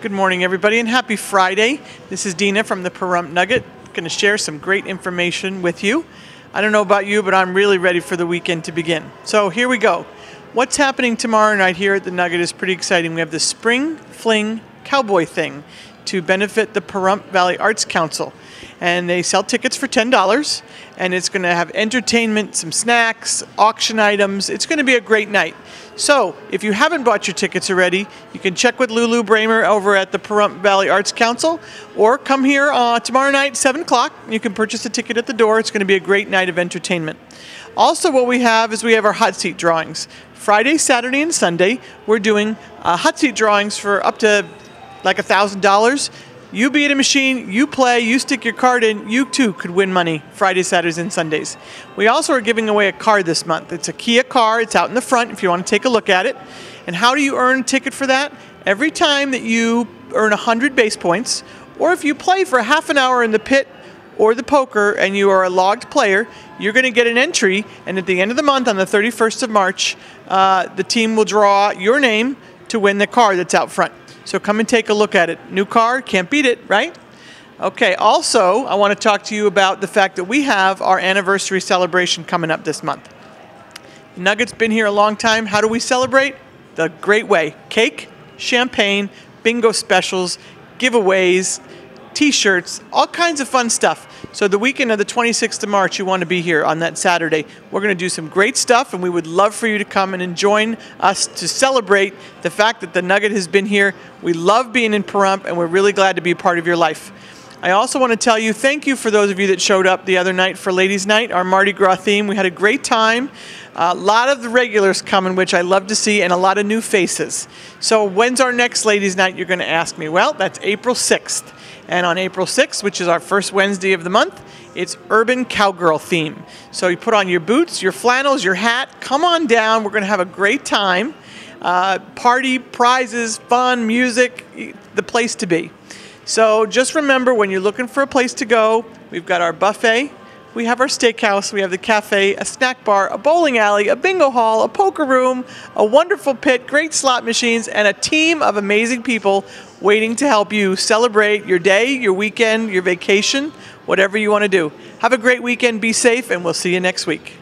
Good morning, everybody, and happy Friday. This is Dina from the Pahrump Nugget. Going to share some great information with you. I don't know about you, but I'm really ready for the weekend to begin. So here we go. What's happening tomorrow night here at the Nugget is pretty exciting. We have the Spring Fling Cowboy Thing to benefit the Pahrump Valley Arts Council. And they sell tickets for $10, and it's going to have entertainment, some snacks, auction items. It's going to be a great night. So, if you haven't bought your tickets already, you can check with Lulu Bramer over at the Pahrump Valley Arts Council, or come here uh, tomorrow night, 7 o'clock. You can purchase a ticket at the door. It's going to be a great night of entertainment. Also, what we have is we have our hot seat drawings. Friday, Saturday, and Sunday, we're doing uh, hot seat drawings for up to like a thousand dollars. You beat a machine, you play, you stick your card in, you too could win money Fridays, Saturdays, and Sundays. We also are giving away a car this month. It's a Kia car, it's out in the front if you want to take a look at it. And how do you earn a ticket for that? Every time that you earn 100 base points, or if you play for half an hour in the pit or the poker and you are a logged player, you're going to get an entry. And at the end of the month, on the 31st of March, uh, the team will draw your name to win the car that's out front. So come and take a look at it. New car, can't beat it, right? Okay, also, I want to talk to you about the fact that we have our anniversary celebration coming up this month. Nugget's been here a long time. How do we celebrate? The great way cake, champagne, bingo specials, giveaways, t shirts, all kinds of fun stuff. So, the weekend of the 26th of March, you want to be here on that Saturday. We're going to do some great stuff, and we would love for you to come and join us to celebrate the fact that the Nugget has been here. We love being in Pahrump, and we're really glad to be a part of your life. I also want to tell you thank you for those of you that showed up the other night for Ladies' Night, our Mardi Gras theme. We had a great time. A lot of the regulars coming, which I love to see, and a lot of new faces. So, when's our next Ladies' Night? You're going to ask me. Well, that's April 6th. And on April 6th, which is our first Wednesday of the month, it's Urban Cowgirl theme. So you put on your boots, your flannels, your hat, come on down. We're going to have a great time. Uh, party, prizes, fun, music, the place to be. So just remember when you're looking for a place to go, we've got our buffet, we have our steakhouse, we have the cafe, a snack bar, a bowling alley, a bingo hall, a poker room, a wonderful pit, great slot machines, and a team of amazing people waiting to help you celebrate your day, your weekend, your vacation, whatever you want to do. Have a great weekend, be safe, and we'll see you next week.